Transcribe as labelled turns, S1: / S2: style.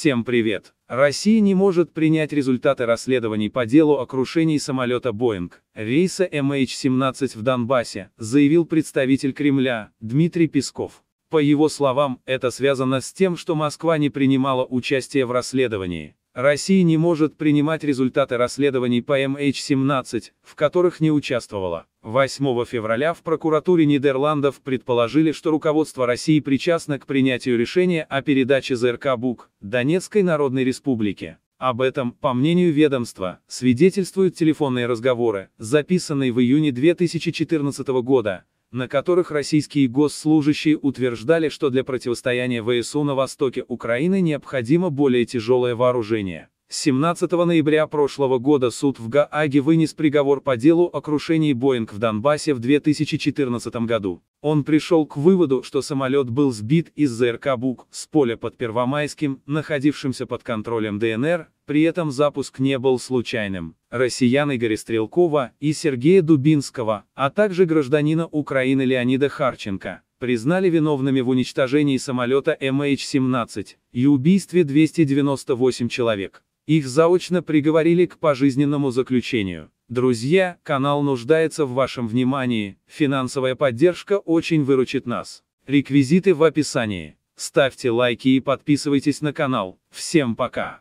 S1: Всем привет! Россия не может принять результаты расследований по делу о крушении самолета Боинг, рейса MH17 в Донбассе, заявил представитель Кремля, Дмитрий Песков. По его словам, это связано с тем, что Москва не принимала участие в расследовании. Россия не может принимать результаты расследований по MH17, в которых не участвовала. 8 февраля в прокуратуре Нидерландов предположили, что руководство России причастно к принятию решения о передаче ЗРК БУК Донецкой Народной Республике. Об этом, по мнению ведомства, свидетельствуют телефонные разговоры, записанные в июне 2014 года, на которых российские госслужащие утверждали, что для противостояния ВСУ на востоке Украины необходимо более тяжелое вооружение. 17 ноября прошлого года суд в Гааге вынес приговор по делу о крушении Боинг в Донбассе в 2014 году. Он пришел к выводу, что самолет был сбит из ЗРК БУК с поля под Первомайским, находившимся под контролем ДНР, при этом запуск не был случайным. Россиян Игоря Стрелкова и Сергея Дубинского, а также гражданина Украины Леонида Харченко, признали виновными в уничтожении самолета MH17 и убийстве 298 человек. Их заочно приговорили к пожизненному заключению. Друзья, канал нуждается в вашем внимании, финансовая поддержка очень выручит нас. Реквизиты в описании. Ставьте лайки и подписывайтесь на канал. Всем пока!